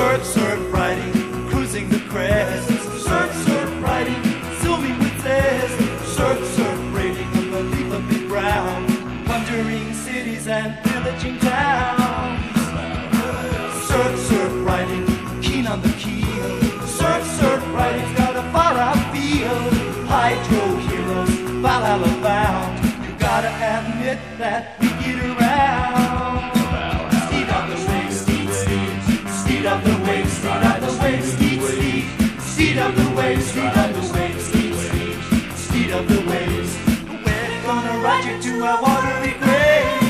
Surf, surf riding, cruising the crest. Surf, surf riding, zooming with zest. Surf, surf raiding, unbelievably brown. Plundering cities and pillaging towns. Surf, surf riding, keen on the keel. Surf, surf riding's got a far out feel. Hydro heroes, Valhalla bound. You gotta admit that we get around. Up the waves, speed up the waves, speed, steed. Steed up the waves. We're gonna ride you to a watery grave.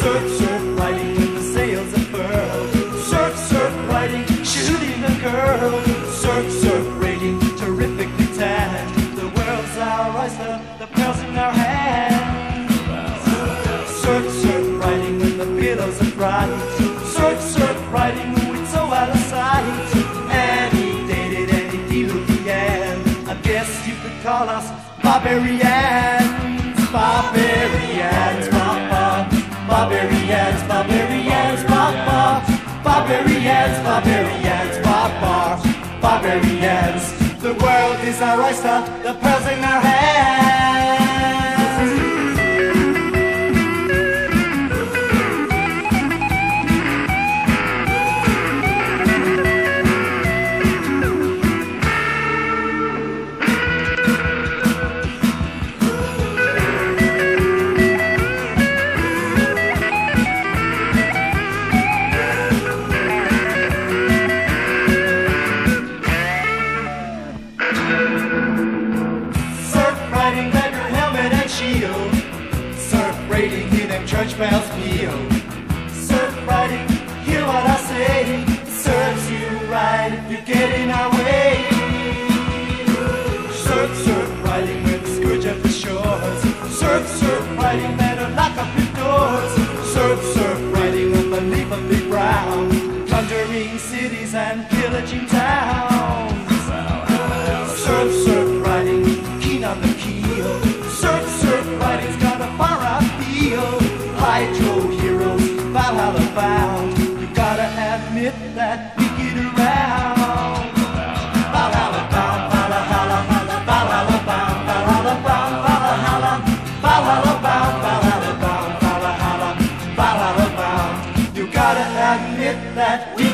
Surf, surf riding with the sails unfurled. Surf, surf riding, shooting a girl. Surf, surf raiding, terrifically tanned. The world's our oyster, the pearls in our hands. Surf, surf riding when the pillows are bright. Call us barbarians. Barbarians, papa. Barbarians, barbarians, papa. Barbarians, barbarians, papa. Barbarians. The world is our oyster, the pearls in our hands. Hear them church bells peal. Surf riding, hear what I say. Serves you right if you get in our way. Surf, surf riding, we're the scourge of the shores. Surf, surf riding, better lock up your doors. Surf, surf riding, unbelievably brown. Plundering cities and pillaging towns. Admit that we get around. You gotta admit that we